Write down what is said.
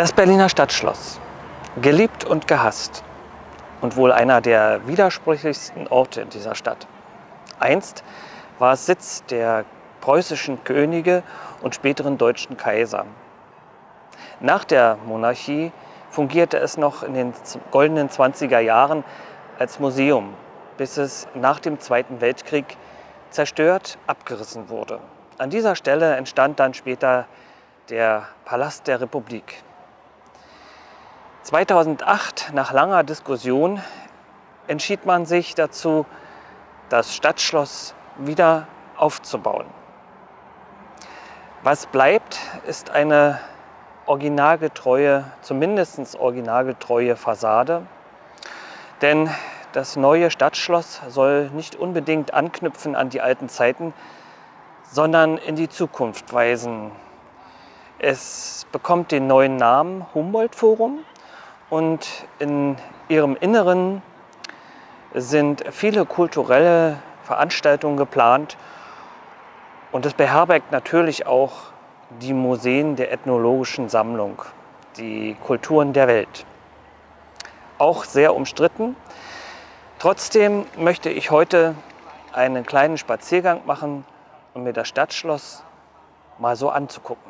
Das Berliner Stadtschloss. Geliebt und gehasst. Und wohl einer der widersprüchlichsten Orte in dieser Stadt. Einst war es Sitz der preußischen Könige und späteren deutschen Kaiser. Nach der Monarchie fungierte es noch in den goldenen 20er Jahren als Museum, bis es nach dem Zweiten Weltkrieg zerstört abgerissen wurde. An dieser Stelle entstand dann später der Palast der Republik. 2008, nach langer Diskussion, entschied man sich dazu, das Stadtschloss wieder aufzubauen. Was bleibt, ist eine originalgetreue, zumindest originalgetreue Fassade. Denn das neue Stadtschloss soll nicht unbedingt anknüpfen an die alten Zeiten, sondern in die Zukunft weisen. Es bekommt den neuen Namen Humboldt Forum und in ihrem Inneren sind viele kulturelle Veranstaltungen geplant und es beherbergt natürlich auch die Museen der ethnologischen Sammlung, die Kulturen der Welt. Auch sehr umstritten. Trotzdem möchte ich heute einen kleinen Spaziergang machen, um mir das Stadtschloss mal so anzugucken.